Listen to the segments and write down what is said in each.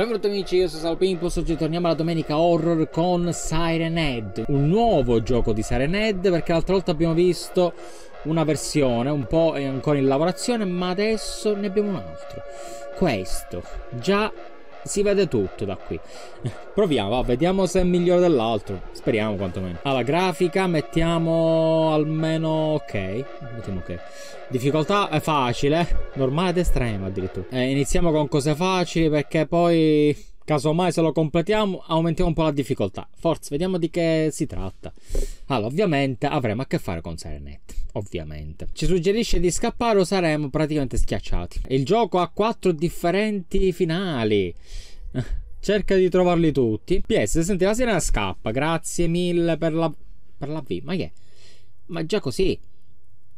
Benvenuti amici, io sono Salpimpos, oggi torniamo alla domenica horror con Siren Head Un nuovo gioco di Siren Head perché l'altra volta abbiamo visto una versione, un po' ancora in lavorazione Ma adesso ne abbiamo un altro. Questo, già si vede tutto da qui. Proviamo, va, vediamo se è migliore dell'altro. Speriamo quantomeno. Alla grafica mettiamo almeno ok. Mettiamo ok. Difficoltà è facile, normale ed estrema addirittura. Eh, iniziamo con cose facili perché poi Casomai se lo completiamo aumentiamo un po' la difficoltà. Forza, vediamo di che si tratta. Allora, ovviamente avremo a che fare con Serenet. Ovviamente. Ci suggerisce di scappare o saremo praticamente schiacciati. Il gioco ha quattro differenti finali. Cerca di trovarli tutti. PS, senti, la sirena scappa. Grazie mille per la... Per la V. Ma che è? Ma già così?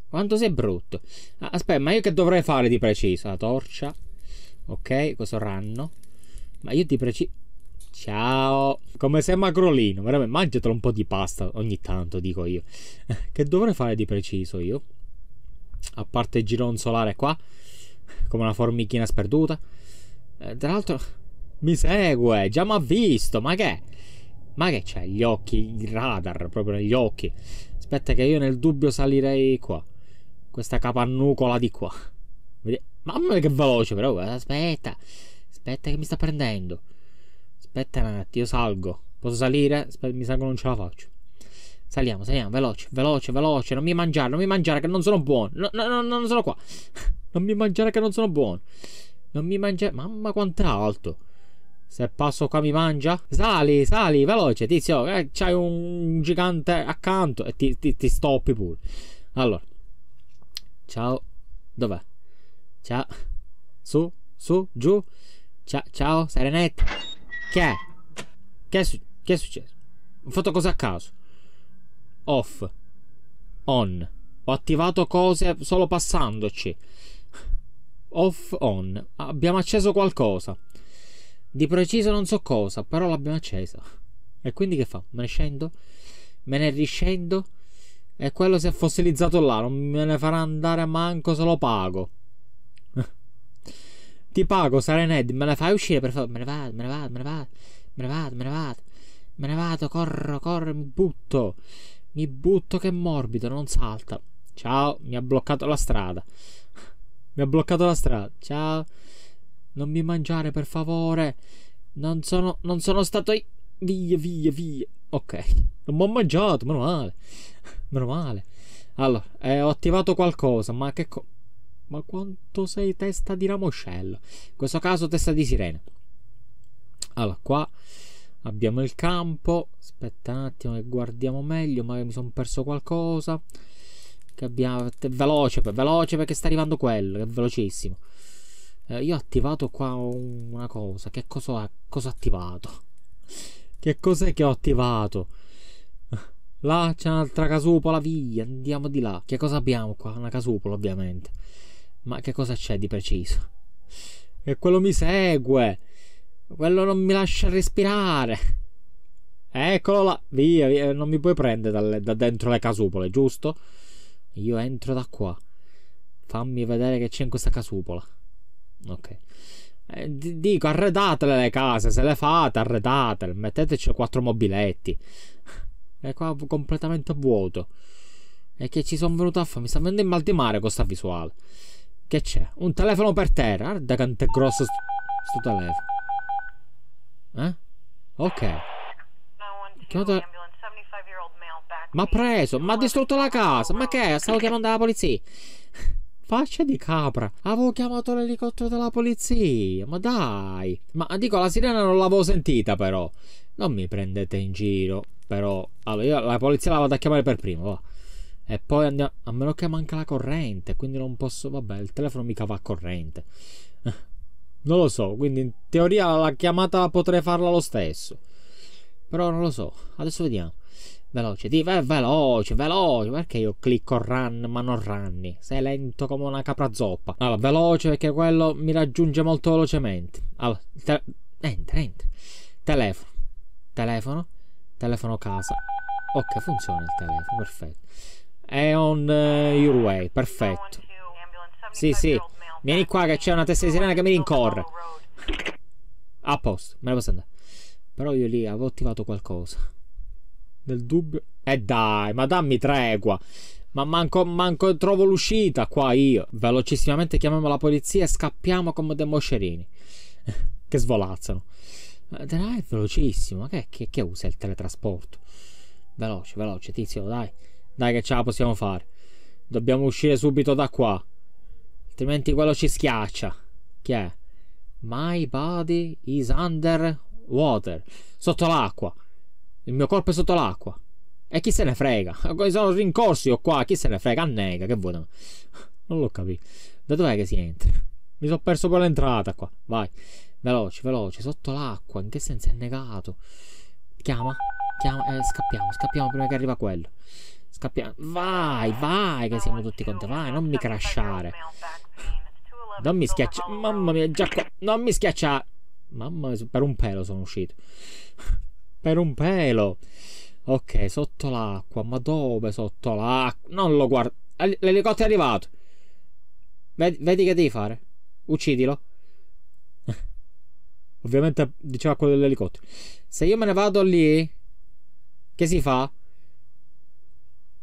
Quanto sei brutto. Ah, aspetta, ma io che dovrei fare di preciso? La torcia. Ok, questo ranno. Ma io ti preciso. Ciao. Come sei macrolino. Veramente, mangiatelo un po' di pasta ogni tanto, dico io. Che dovrei fare di preciso io? A parte gironzolare qua. Come una formichina sperduta. Eh, tra l'altro, mi segue. Già mi ha visto. Ma che? Ma che c'è? Gli occhi, il radar proprio negli occhi. Aspetta, che io nel dubbio salirei qua. Questa capannucola di qua. Mamma mia, che veloce, però. Aspetta. Aspetta che mi sta prendendo. Aspetta un attimo, io salgo. Posso salire? Aspetta, mi sa che non ce la faccio. Saliamo, saliamo, veloce, veloce, veloce. Non mi mangiare, non mi mangiare che non sono buono. No, no, no, non sono qua. Non mi mangiare che non sono buono. Non mi mangiare. Mamma quanto alto. Se passo qua mi mangia? Sali, sali, veloce, tizio. Eh, c'hai un gigante accanto e ti, ti, ti stoppi pure. Allora. Ciao. Dov'è? Ciao. Su, su, giù. Ciao, ciao, Serenetta. Che è? Che è, che è successo? Ho fatto cose a caso. Off. On. Ho attivato cose solo passandoci. Off, on. Abbiamo acceso qualcosa. Di preciso non so cosa, però l'abbiamo accesa. E quindi che fa? Me ne scendo? Me ne riscendo? E quello si è fossilizzato là, non me ne farà andare manco se lo pago. Ti pago, Sarened, me la fai uscire per favore? Me ne vado, me ne vado, me ne vado, me ne vado, me ne vado, me ne vado, corro, corro, mi butto. Mi butto che è morbido, non salta. Ciao, mi ha bloccato la strada. Mi ha bloccato la strada. Ciao. Non mi mangiare, per favore. Non sono, non sono stato io. Via, via, via. Ok. Non mi ho mangiato, meno male. Meno male. Allora, eh, ho attivato qualcosa, ma che cosa? Ma quanto sei testa di ramoscello? In questo caso testa di sirena. Allora, qua abbiamo il campo. Aspetta un attimo che guardiamo meglio. Magari mi sono perso qualcosa. Che abbiamo... Veloce, veloce perché sta arrivando quello. Che è velocissimo. Eh, io ho attivato qua una cosa. Che cosa, cosa ho attivato? Che cos'è che ho attivato? Là c'è un'altra casupola, via, andiamo di là. Che cosa abbiamo qua? Una casupola, ovviamente. Ma che cosa c'è di preciso? E quello mi segue. Quello non mi lascia respirare. Eccolo là. Via, via. Non mi puoi prendere dalle, da dentro le casupole, giusto? Io entro da qua. Fammi vedere che c'è in questa casupola. Ok. Eh, dico, arredatele le case. Se le fate, arredatele. Metteteci quattro mobiletti. È qua completamente vuoto. E che ci sono venuto a fare? Mi sta venendo in mal di mare con sta visuale. Che c'è? Un telefono per terra. Guarda quanto è grosso sto, sto telefono. Eh? Ok. Chiamato... Ma preso, ma ha distrutto la casa. Ma che? Stavo chiamando la polizia. Faccia di capra. Avevo chiamato l'elicottero della polizia. Ma dai. Ma dico, la sirena non l'avevo sentita, però. Non mi prendete in giro. Però. Allora, io la polizia la vado a chiamare per primo. Va. E poi andiamo. A meno che manca la corrente. Quindi non posso. Vabbè, il telefono mica va a corrente. Non lo so. Quindi in teoria la chiamata potrei farla lo stesso. Però non lo so. Adesso vediamo. Veloce, di, ve- veloce, veloce. Perché io clicco run ma non runni? Sei lento come una capra zoppa. Allora, veloce perché quello mi raggiunge molto velocemente. Allora, te- entra, entra. Telefono. Telefono. Telefono casa. Ok, funziona il telefono, perfetto. È on uh, your way, perfetto. Sì, sì. Vieni qua che c'è una testa di sirena che mi rincorre. A posto, me ne posso andare. Però io lì avevo attivato qualcosa. Nel dubbio. Eh dai, ma dammi tregua. Ma manco, manco trovo l'uscita qua io. Velocissimamente chiamiamo la polizia e scappiamo come dei moscerini. che svolazzano. Dai, è velocissimo. Ma che, che, che usa il teletrasporto? Veloce, veloce, tizio, dai. Dai che ce la possiamo fare. Dobbiamo uscire subito da qua. Altrimenti quello ci schiaccia. Chi è? My body is under water. Sotto l'acqua. Il mio corpo è sotto l'acqua. E chi se ne frega? Sono rincorsi io qua. Chi se ne frega? Annega. Che vuoi? Non l'ho capito. Da dov'è che si entra? Mi sono perso per l'entrata qua. Vai. Veloce, veloce. Sotto l'acqua. In che senso è negato? Chiama. Chiama. Eh, scappiamo. Scappiamo prima che arriva quello. Scappiamo. Vai, vai. Che siamo tutti con. Vai. Non mi crashare. Non mi schiaccia. Mamma mia, già qua. Non mi schiaccia. Mamma mia, per un pelo sono uscito. per un pelo. Ok, sotto l'acqua. Ma dove sotto l'acqua? Non lo guardo. L'elicottero è arrivato. Vedi, vedi che devi fare? Uccidilo. Ovviamente diceva quello dell'elicottero. Se io me ne vado lì, che si fa?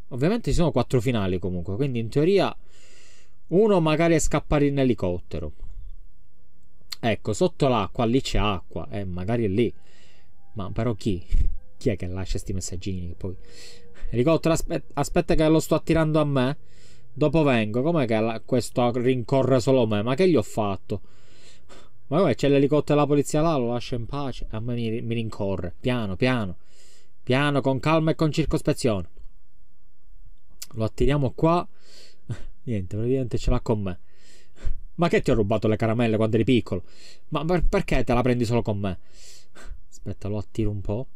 Ovviamente ci sono quattro finali comunque, quindi in teoria uno magari è scappare in elicottero. Ecco, sotto l'acqua, lì c'è acqua, eh, magari è lì. Ma però chi? Chi è che lascia questi messaggini? Poi... Elicottero, aspetta, aspetta che lo sto attirando a me. Dopo vengo. Com'è che la, questo rincorre solo me? Ma che gli ho fatto? Ma come c'è l'elicottero della polizia là? Lo lascio in pace. A me mi, mi rincorre. Piano, piano. Piano, con calma e con circospezione. Lo attiriamo qua. Niente, praticamente ce l'ha con me. Ma che ti ho rubato le caramelle quando eri piccolo? Ma per, perché te la prendi solo con me? Aspetta, lo attiro un po'.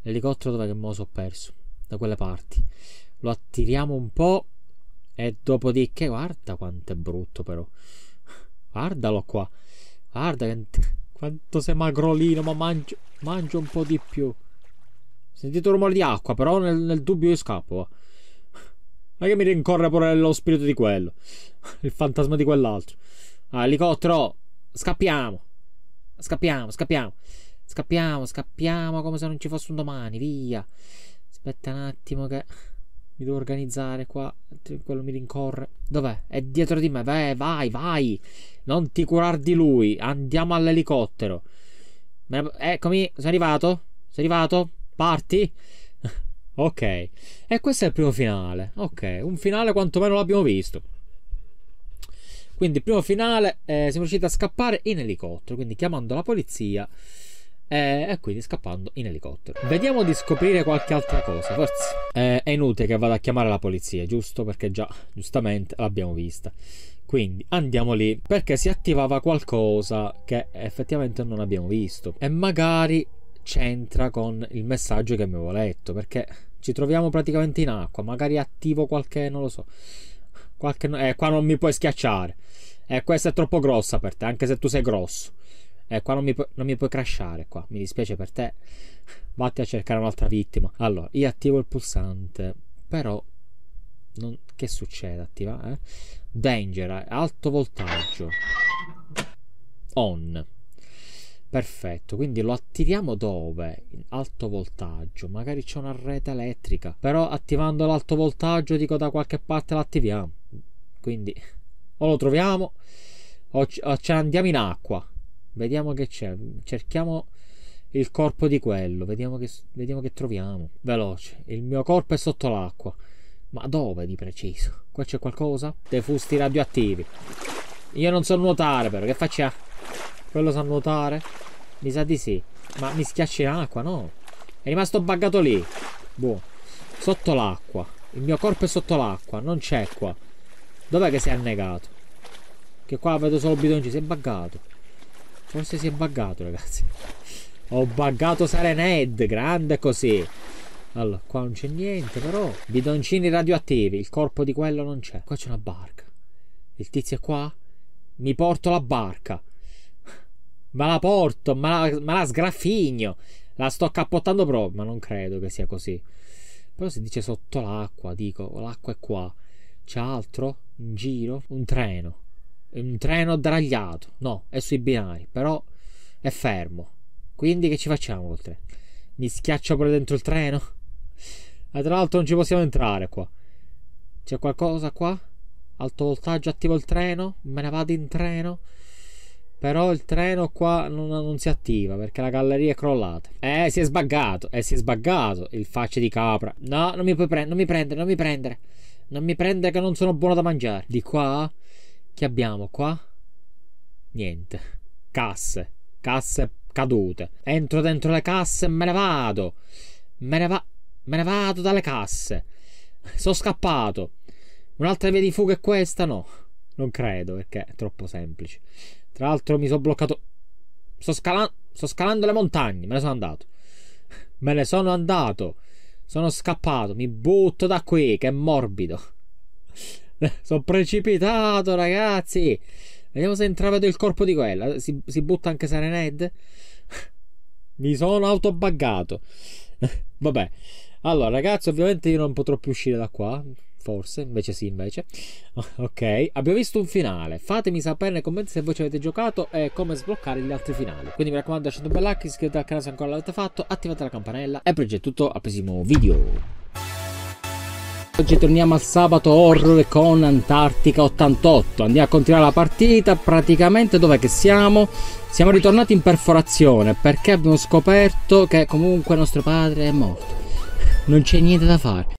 L'elicottero dove che me lo so perso? Da quelle parti. Lo attiriamo un po'. E dopodiché, guarda quanto è brutto però. Guardalo qua. Guarda quanto sei magrolino, ma mangio, mangio un po' di più. Sentito il rumore di acqua, però nel, nel dubbio io scappo. Ma che mi rincorre pure lo spirito di quello. Il fantasma di quell'altro. Ah, elicottero. Scappiamo. Scappiamo, scappiamo. Scappiamo, scappiamo come se non ci fosse un domani. Via. Aspetta un attimo che mi devo organizzare qua. Quello mi rincorre. Dov'è? È dietro di me. Vai, vai, vai. Non ti curar di lui. Andiamo all'elicottero. Eccomi, sono arrivato. Sei arrivato? Parti. Ok. E questo è il primo finale. Ok, un finale quantomeno l'abbiamo visto. Quindi, primo finale, eh, siamo riusciti a scappare in elicottero. Quindi, chiamando la polizia eh, e quindi scappando in elicottero. Vediamo di scoprire qualche altra cosa. Forse eh, è inutile che vada a chiamare la polizia, giusto? Perché già, giustamente, l'abbiamo vista. Quindi andiamo lì perché si attivava qualcosa che effettivamente non abbiamo visto. E magari c'entra con il messaggio che avevo letto perché ci troviamo praticamente in acqua magari attivo qualche non lo so qualche eh, qua non mi puoi schiacciare. Eh, questa è troppo grossa per te anche se tu sei grosso. Eh, qua non mi, pu- non mi puoi crashare qua mi dispiace per te. Vatti a cercare un'altra vittima. Allora io attivo il pulsante però non... che succede? Attiva eh? danger alto voltaggio. On Perfetto, quindi lo attiviamo dove? In alto voltaggio, magari c'è una rete elettrica, però attivando l'alto voltaggio dico da qualche parte l'attiviamo. Quindi o lo troviamo o, ce ne andiamo in acqua. Vediamo che c'è, cerchiamo il corpo di quello, vediamo che, vediamo che troviamo. Veloce, il mio corpo è sotto l'acqua. Ma dove di preciso? Qua c'è qualcosa? Dei fusti radioattivi. Io non so nuotare però, che facciamo? Quello sa nuotare? Mi sa di sì. Ma mi schiaccia in acqua, no? È rimasto buggato lì. Boh. Sotto l'acqua. Il mio corpo è sotto l'acqua. Non c'è qua. Dov'è che si è annegato? Che qua vedo solo bidonci. Si è buggato. Forse si è buggato, ragazzi. Ho buggato Serened. Grande così. Allora, qua non c'è niente, però. Bidoncini radioattivi. Il corpo di quello non c'è. Qua c'è una barca. Il tizio è qua? Mi porto la barca. Ma la porto, ma la, ma la sgraffigno. La sto cappottando proprio, ma non credo che sia così. Però si dice sotto l'acqua, dico, l'acqua è qua. C'è altro in giro? Un treno. Un treno dragliato. No, è sui binari, però è fermo. Quindi che ci facciamo col treno? Mi schiaccia pure dentro il treno? E tra l'altro non ci possiamo entrare qua. C'è qualcosa qua? Alto voltaggio, attivo il treno? Me ne vado in treno? Però il treno qua non, non, si attiva perché la galleria è crollata. Eh, si è sbaggato. Eh, si è sbaggato. Il faccia di capra. No, non mi puoi prendere, non mi prendere, non mi prendere. Non mi prendere che non sono buono da mangiare. Di qua? Che abbiamo qua? Niente. Casse. Casse cadute. Entro dentro le casse e me ne vado. Me ne, va- me ne vado dalle casse. Sono scappato. Un'altra via di fuga è questa? No. Non credo perché è troppo semplice. Tra l'altro mi sono bloccato. Sto, scala... sto scalando le montagne. Me ne sono andato. Me ne sono andato. Sono scappato. Mi butto da qui che è morbido. sono precipitato, ragazzi. Vediamo se intravedo il corpo di quella. Si, si butta anche Serened. Mi sono autobaggato. Vabbè. Allora, ragazzi, ovviamente io non potrò più uscire da qua. Forse, invece sì, invece. Ok, abbiamo visto un finale. Fatemi sapere nei commenti se voi ci avete giocato e come sbloccare gli altri finali. Quindi mi raccomando, lasciate un bel like, iscrivetevi al canale se ancora l'avete fatto, attivate la campanella. E per oggi è tutto, al prossimo video. Oggi torniamo al sabato horror con Antartica 88 Andiamo a continuare la partita Praticamente dove che siamo? Siamo ritornati in perforazione Perché abbiamo scoperto che comunque nostro padre è morto Non c'è niente da fare